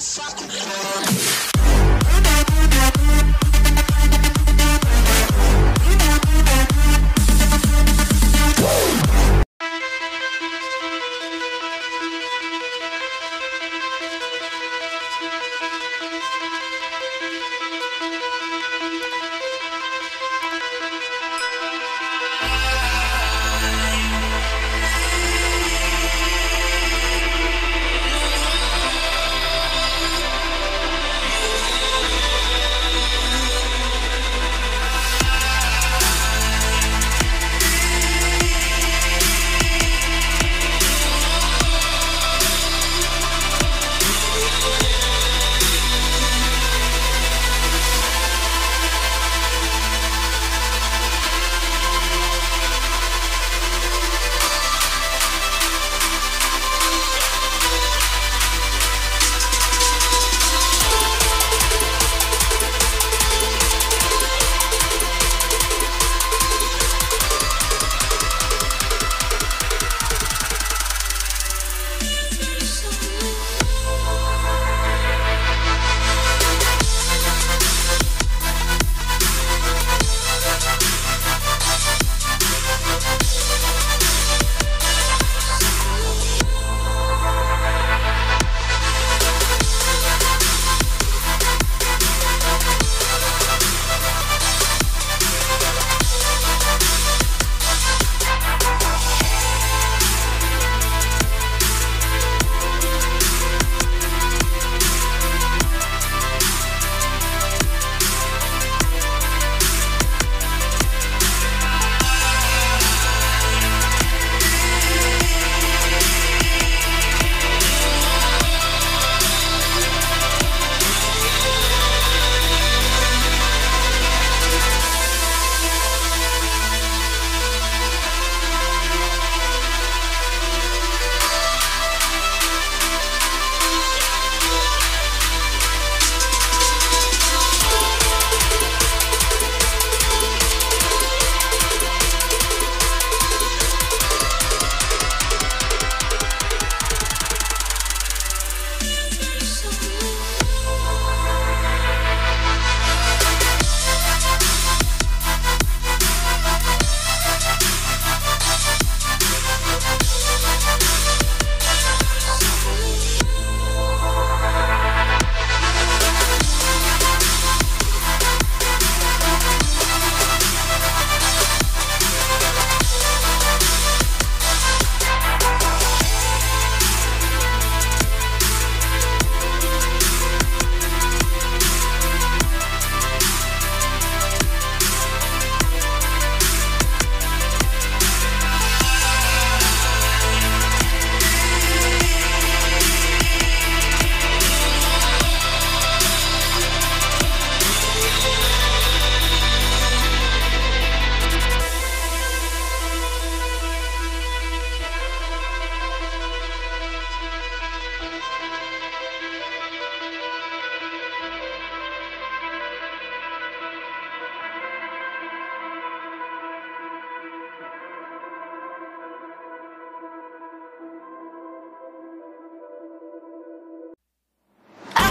supposed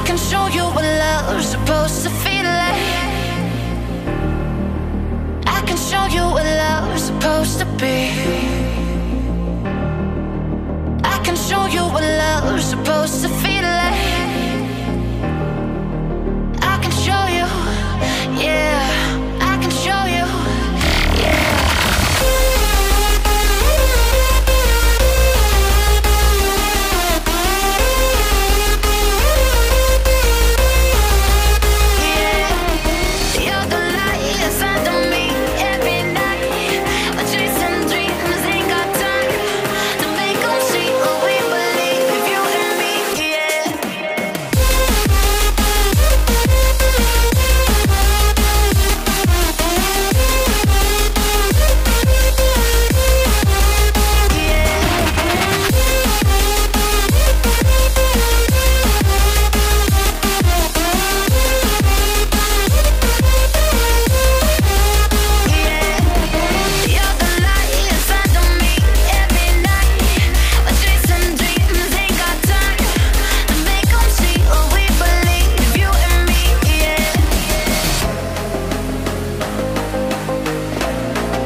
can show you what love's